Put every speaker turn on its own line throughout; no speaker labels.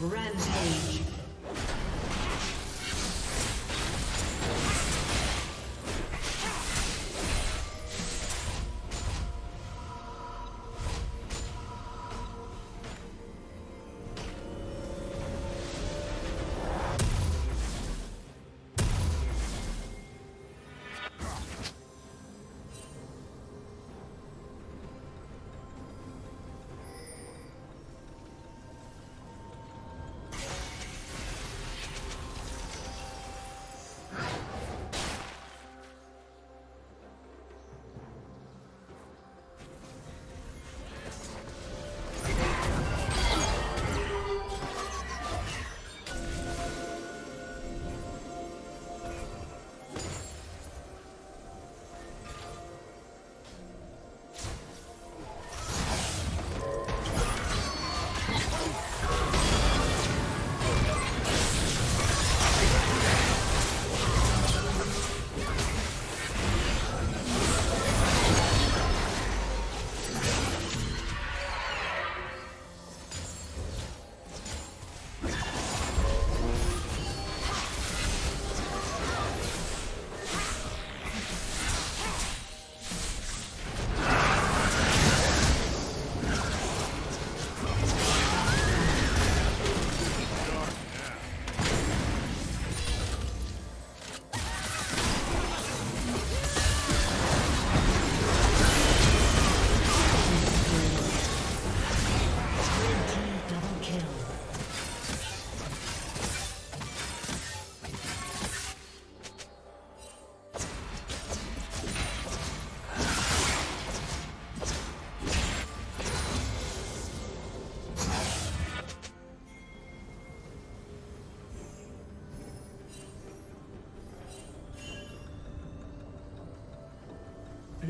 Rampage.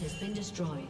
Has been destroyed.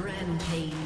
Rampage.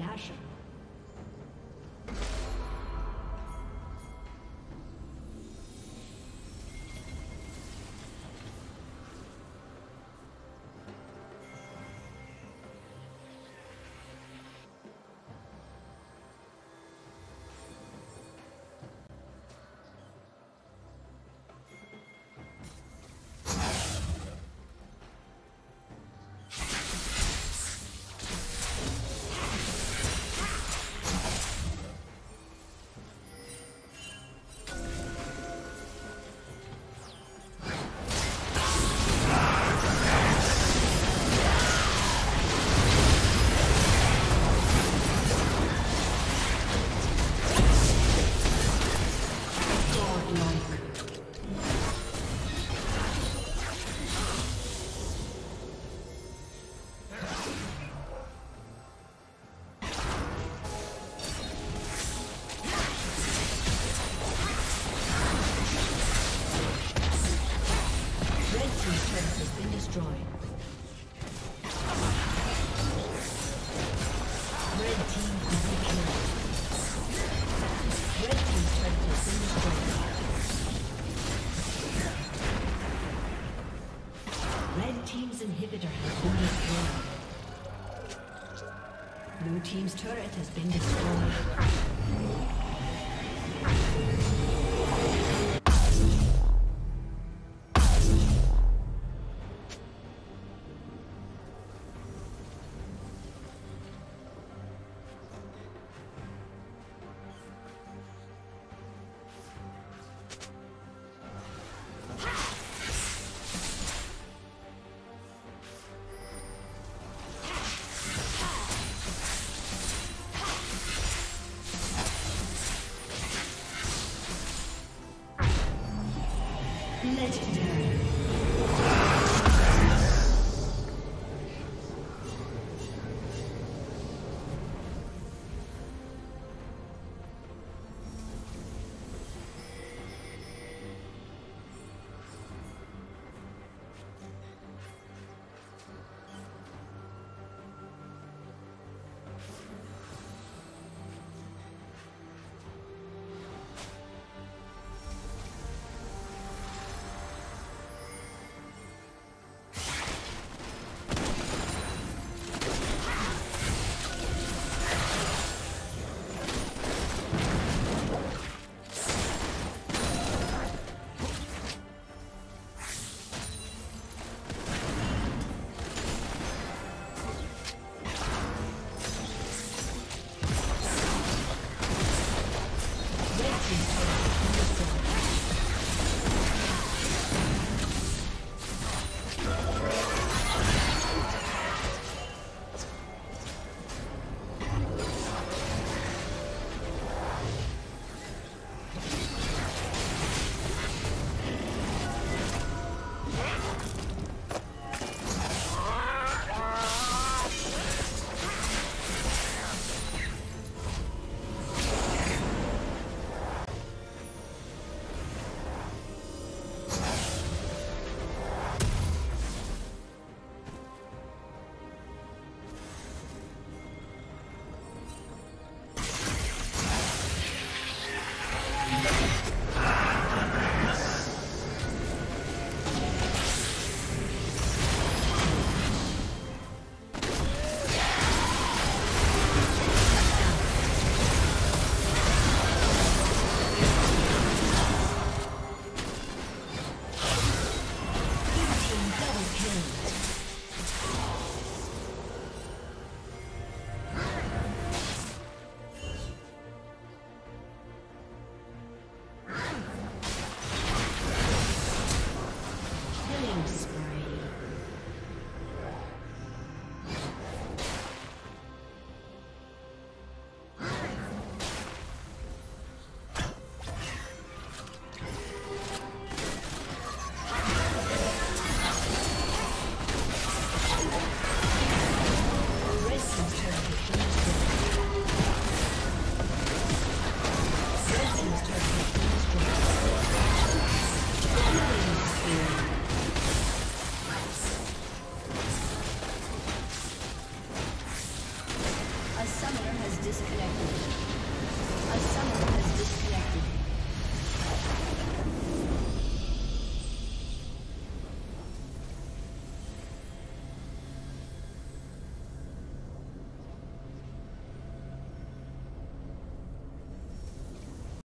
Slain